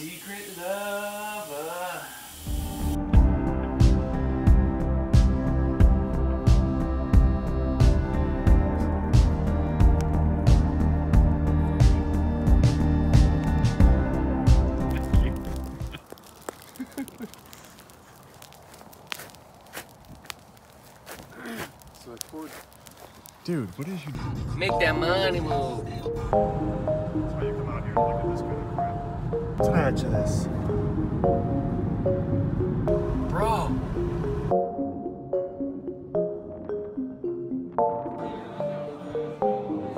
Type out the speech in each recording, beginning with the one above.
Secret lover. Dude, what is you doing? Make that money move. That's why you come out here and look at this of crap. What's an to this? Bro.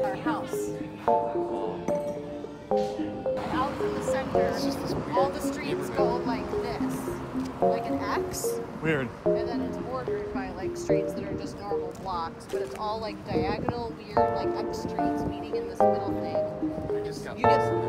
Our house. Out in the center, all the streets go like this. Like an X. Weird. And then it's bordered by like streets that are just normal blocks, but it's all like diagonal, weird, like X streets meeting in this middle thing. You get lost. Like,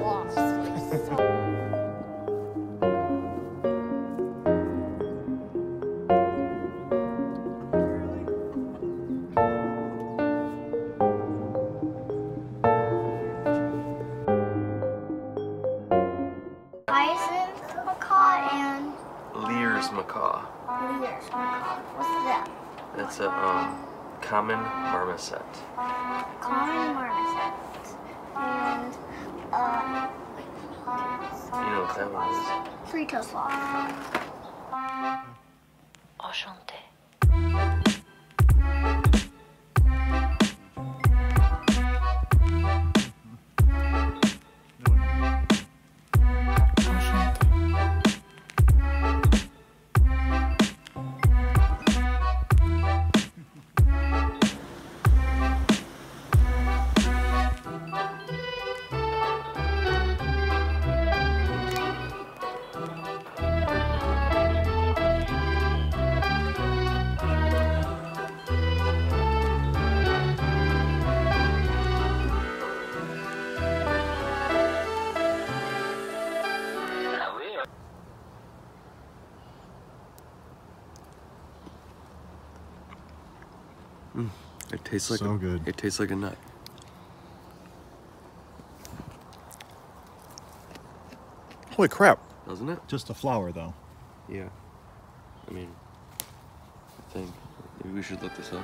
Lear's macaw. Lear's macaw. What's that? That's a um, common marmoset. Common marmoset. And uh, You know what that one is? three-toed sloth. Enchanté. It tastes like So a, good. It tastes like a nut. Holy crap. Doesn't it? Just a flower, though. Yeah. I mean, I think maybe we should look this up.